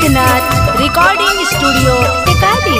Loknath recording studio Tikadi